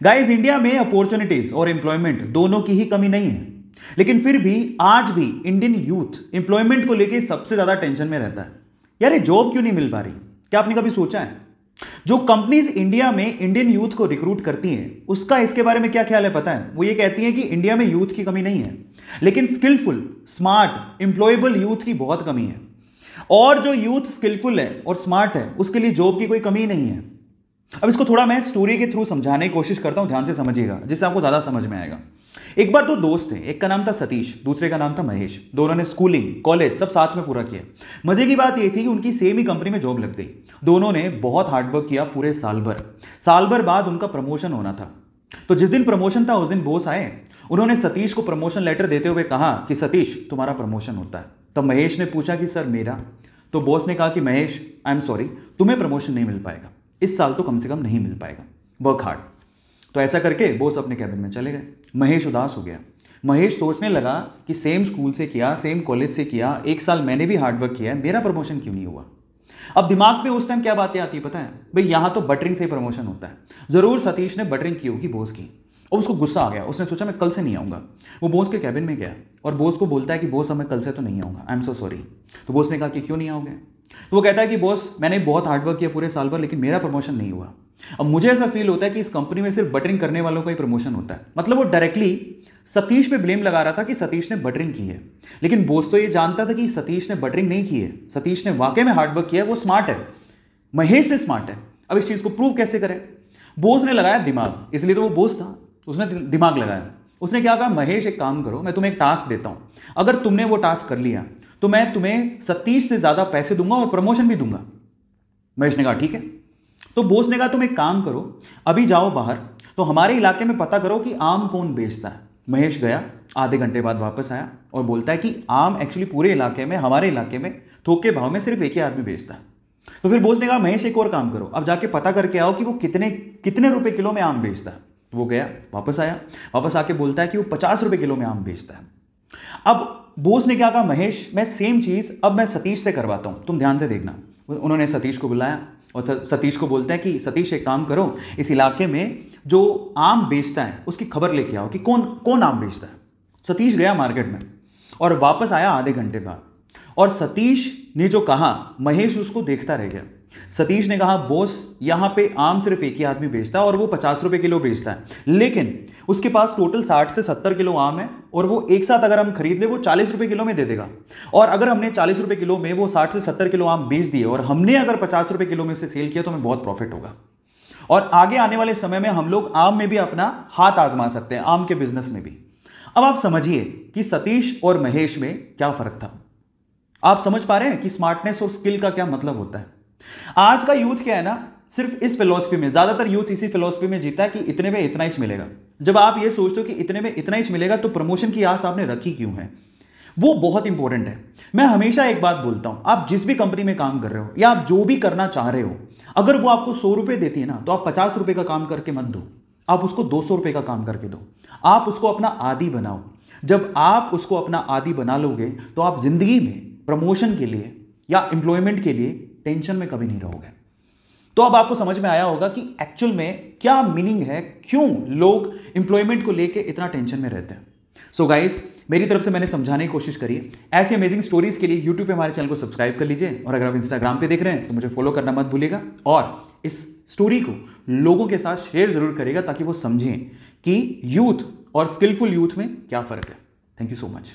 Guys India में opportunities और employment दोनों की ही कमी नहीं है। लेकिन फिर भी, आज भी इंडियन यूथ एम्प्लॉयमेंट को लेकर सबसे ज़्यादा टेंशन में रहता है। यार जॉब क्यों नहीं मिल पा रही? क्या आपने कभी सोचा है? जो कंपनीज़ इंडिया में इंडियन यूथ को रिक्रूट करती हैं, उसका इसके बारे में क्या ख्याल है पता है? वो ये कहती हैं कि इंडिया में यूथ की कमी नहीं है, लेकिन स्किलफुल स्मार्ट एम्प्लॉयबल यूथ की बहुत कमी है। और जो यूथ स्किलफुल है और स्मार्ट है, उसके लिए जॉब की कोई कमी नहीं है। अब इसको थोड़ा मैं स्टोरी के थ्रू समझाने की कोशिश करता हूँ, ध्यान से समझिएगा, जिससे आपको ज़्यादा समझ में आएगा। एक बार दो दोस्त थे, एक का नाम था सतीश, दूसरे का नाम था महेश। दोनों ने स्कूलिंग कॉलेज सब साथ में पूरा किया। मज़े की बात यह थी कि उनकी सेम ही कंपनी में जॉब लग गई। दोनों ने बहुत हार्डवर्क किया पूरे साल भर। साल भर बाद उनका प्रमोशन होना था। तो जिस दिन प्रमोशन था, उस दिन बोस आए। उन्होंने सतीश को प्रमोशन लेटर देते हुए कहा कि, सतीश, तुम्हारा प्रमोशन होता है। तब महेश ने पूछा कि, सर, मेरा? तो बॉस ने कहा कि, महेश आई एम सॉरी तुम्हें प्रमोशन नहीं मिल पाएगा। इस साल तो कम से कम नहीं मिल पाएगा। वर्क हार्ड तो ऐसा करके बोस अपने कैबिन में चले गए। महेश उदास हो गया। महेश सोचने लगा कि सेम स्कूल से किया सेम कॉलेज से किया, एक साल मैंने भी हार्डवर्क किया है, मेरा प्रमोशन क्यों नहीं हुआ? अब दिमाग पे उस टाइम क्या बातें आती है पता है? भाई, यहाँ तो बटरिंग से ही प्रमोशन होता है। ज़रूर सतीश ने बटरिंग की होगी बोस की। और उसको गुस्सा आ गया। उसने सोचा, मैं कल से नहीं आऊँगा। वो बोस के कैबिन में गया और बोस को बोलता है कि, बोस, अब मैं कल से तो नहीं आऊँगा। आई एम सो सॉरी तो बोस ने कहा कि, क्यों नहीं आओगे? तो वो कहता है कि, बॉस, मैंने बहुत हार्डवर्क किया पूरे साल भर, लेकिन मेरा प्रमोशन नहीं हुआ. अब मुझे ऐसा फील होता है कि इस कंपनी में सिर्फ़ बटरिंग करने वालों का ही प्रमोशन होता है। मतलब वो डायरेक्टली सतीश पे ब्लेम लगा रहा था कि सतीश ने बटरिंग की है। लेकिन बोस तो ये जानता था कि सतीश ने बटरिंग नहीं की है। सतीश ने वाकई में हार्डवर्क किया है वो स्मार्ट है। महेश से स्मार्ट है। अब इस चीज़ को प्रूव कैसे करें? बोस ने लगाया दिमाग, इसलिए तो वो बोस था। उसने दिमाग लगाया। उसने क्या कहा, महेश, एक काम करो, मैं तुम्हें एक टास्क देता हूँ। अगर तुमने वो टास्क कर लिया तो मैं तुम्हें सतीश से ज़्यादा पैसे दूँगा और प्रमोशन भी दूँगा। महेश ने कहा, ठीक है। तो बोस ने कहा, तुम एक काम करो, अभी जाओ बाहर तो हमारे इलाके में पता करो कि आम कौन बेचता है। महेश गया, आधे घंटे बाद वापस आया और बोलता है कि आम एक्चुअली पूरे इलाके में, हमारे इलाके में थोक के भाव में सिर्फ़ एक ही आदमी बेचता है। तो फिर बोस ने कहा, महेश, एक और काम करो, अब जाके पता करके आओ कि वो कितने कितने रुपए किलो में आम बेचता है। वो गया, वापस आया, वापस आके बोलता है कि वो पचास रुपए किलो में आम बेचता है। अब बोस ने क्या कहा? महेश, मैं सेम चीज़ अब मैं सतीश से करवाता हूँ। तुम ध्यान से देखना। उन्होंने सतीश को बुलाया और सतीश को बोलते हैं कि, सतीश, एक काम करो, इस इलाके में जो आम बेचता है, उसकी खबर लेके आओ कि कौन कौन आम बेचता है। सतीश गया मार्केट में और वापस आया आधे घंटे बाद। और सतीश ने जो कहा, महेश उसको देखता रह गया। सतीश ने कहा, बोस, यहाँ पे आम सिर्फ़ एक ही आदमी बेचता है और वो पचास रुपए किलो बेचता है। लेकिन उसके पास टोटल साठ से सत्तर किलो आम है और वो एक साथ अगर हम खरीद ले, वो चालीस रुपए किलो में दे देगा। और अगर हमने चालीस रुपए किलो में वो साठ से सत्तर किलो आम बेच दिए और हमने अगर पचास रुपए किलो में से सेल किया तो हमें बहुत प्रॉफिट होगा। और आगे आने वाले समय में हम लोग आम में भी अपना हाथ आजमा सकते हैं, आम के बिज़नेस में भी। अब आप समझिए कि सतीश और महेश में क्या फ़र्क था। आप समझ पा रहे हैं कि स्मार्टनेस और स्किल का क्या मतलब होता है? आज का यूथ क्या है ना, सिर्फ़ इस फिलोसफी में, ज़्यादातर यूथ इसी फिलोसफी में जीता है कि इतने में इतना ही मिलेगा। जब आप ये सोचते हो कि इतने में इतना ही मिलेगा तो प्रमोशन की आस आपने रखी क्यों है? वो बहुत इंपॉर्टेंट है। मैं हमेशा एक बात बोलता हूँ, आप जिस भी कंपनी में काम कर रहे हो, या आप जो भी करना चाह रहे हो, अगर वो आपको सौ रुपए देती है ना तो आप पचास रुपए का काम करके मत दो। आप उसको दो सौ रुपए का काम करके दो। आप उसको अपना आदि बनाओ। जब आप उसको अपना आदि बना लोगे तो आप ज़िंदगी में प्रमोशन के लिए या एम्प्लॉयमेंट के लिए टेंशन में कभी नहीं रहोगे। तो अब आपको समझ में आया होगा कि एक्चुअल में क्या मीनिंग है, क्यों लोग इंप्लॉयमेंट को लेके इतना टेंशन में रहते हैं। सो so गाइस मेरी तरफ़ से मैंने समझाने की कोशिश करी। ऐसी अमेजिंग स्टोरीज के लिए यूट्यूब पे हमारे चैनल को सब्सक्राइब कर लीजिए और अगर आप इंस्टाग्राम पे देख रहे हैं तो मुझे फॉलो करना मत भूलिएगा और इस स्टोरी को लोगों के साथ शेयर ज़रूर करेगा ताकि वो समझें कि यूथ और स्किलफुल यूथ में क्या फ़र्क है। Thank you so much